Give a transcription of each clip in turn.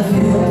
love you.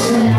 Soul